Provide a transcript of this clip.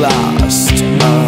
lost. Uh